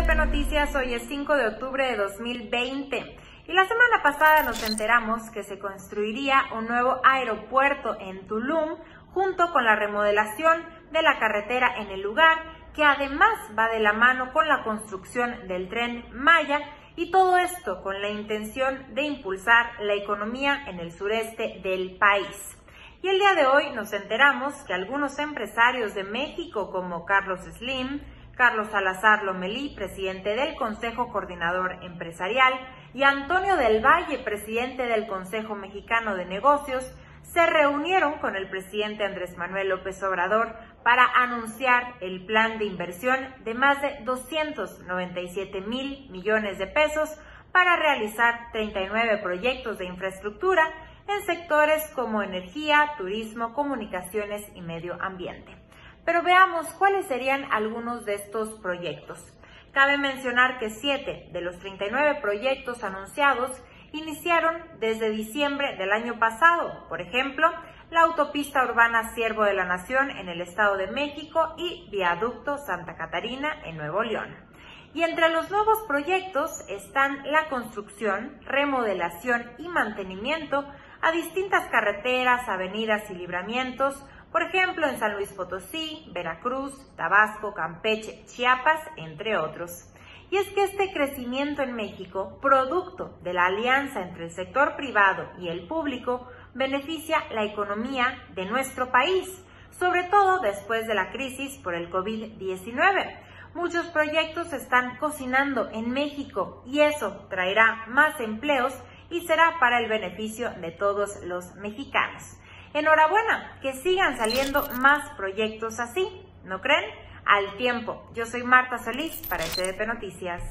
Noticias, hoy es 5 de octubre de 2020 y la semana pasada nos enteramos que se construiría un nuevo aeropuerto en Tulum junto con la remodelación de la carretera en el lugar, que además va de la mano con la construcción del tren Maya y todo esto con la intención de impulsar la economía en el sureste del país. Y el día de hoy nos enteramos que algunos empresarios de México como Carlos Slim, Carlos Salazar Lomelí, presidente del Consejo Coordinador Empresarial, y Antonio del Valle, presidente del Consejo Mexicano de Negocios, se reunieron con el presidente Andrés Manuel López Obrador para anunciar el plan de inversión de más de 297 mil millones de pesos para realizar 39 proyectos de infraestructura en sectores como energía, turismo, comunicaciones y medio ambiente. Pero veamos cuáles serían algunos de estos proyectos. Cabe mencionar que siete de los 39 proyectos anunciados iniciaron desde diciembre del año pasado. Por ejemplo, la autopista urbana Siervo de la Nación en el Estado de México y Viaducto Santa Catarina en Nuevo León. Y entre los nuevos proyectos están la construcción, remodelación y mantenimiento a distintas carreteras, avenidas y libramientos, por ejemplo en San Luis Potosí, Veracruz, Tabasco, Campeche, Chiapas, entre otros. Y es que este crecimiento en México, producto de la alianza entre el sector privado y el público, beneficia la economía de nuestro país, sobre todo después de la crisis por el COVID-19. Muchos proyectos están cocinando en México y eso traerá más empleos y será para el beneficio de todos los mexicanos. Enhorabuena, que sigan saliendo más proyectos así, ¿no creen? Al tiempo, yo soy Marta Solís para SDP Noticias.